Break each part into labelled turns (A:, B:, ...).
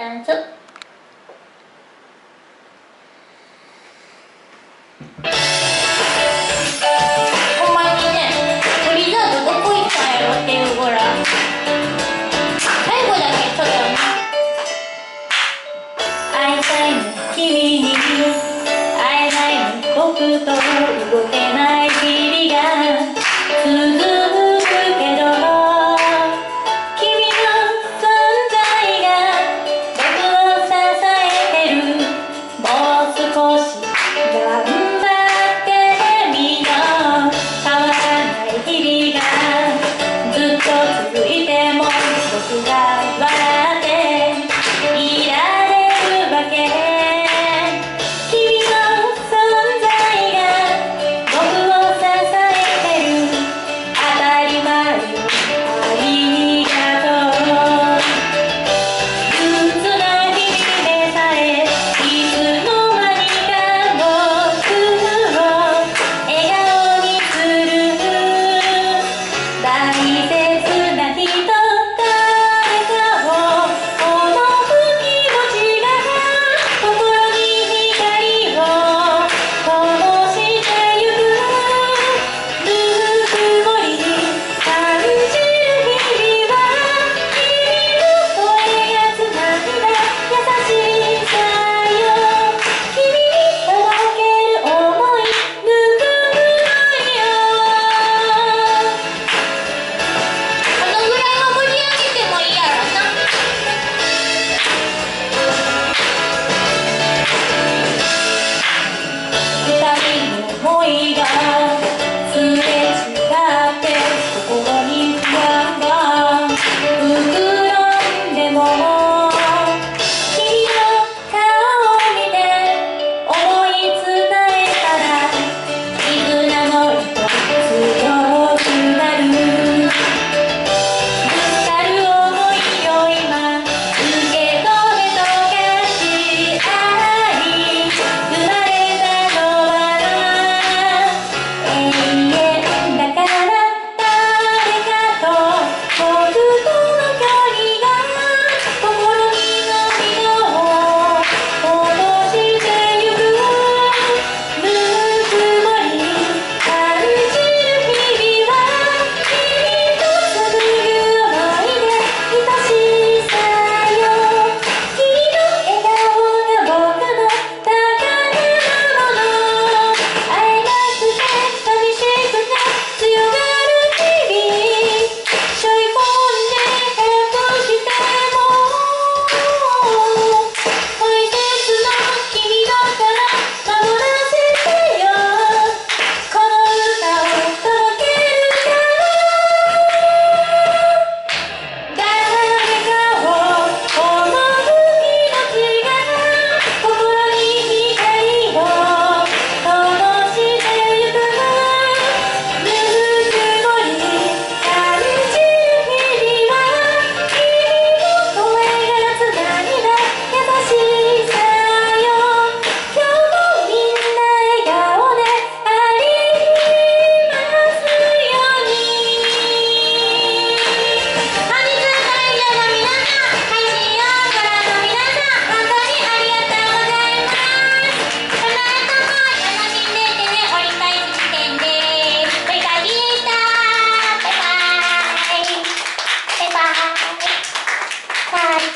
A: どう。にね、どこ行ったんやろっていうら。の君に、会えないの僕と。Here.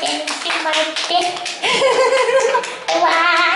A: dancing